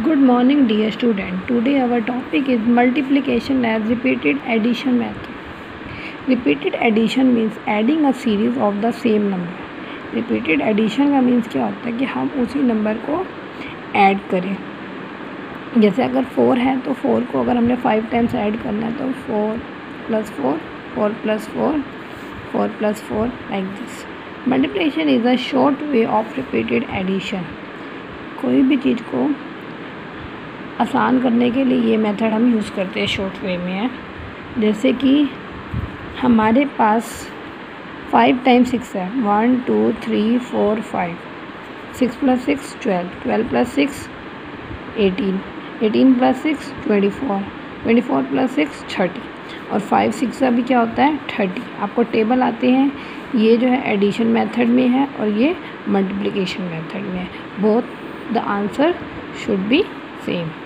Good morning dear student today our topic is multiplication as repeated addition method repeated addition means adding a series of the same number repeated addition का means क्या होता है कि हम उसी number को add करें। जैसे अगर फोर है तो फोर को अगर हमने फाइव टाइम्स ऐड करना है तो four plus four four plus four four plus four like this multiplication is a short way of repeated addition कोई भी चीज़ को आसान करने के लिए ये मेथड हम यूज़ करते हैं शॉर्ट वे में है। जैसे कि हमारे पास फाइव टाइम सिक्स है। One two three four five six plus six twelve twelve plus six eighteen eighteen plus six twenty four twenty four plus six thirty और फाइव सिक्स का भी क्या होता है? थर्टी आपको टेबल आते हैं। ये जो है एडिशन मेथड में है और ये मल्टीप्लिकेशन मेथड में है। Both the answer should be Sí.